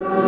you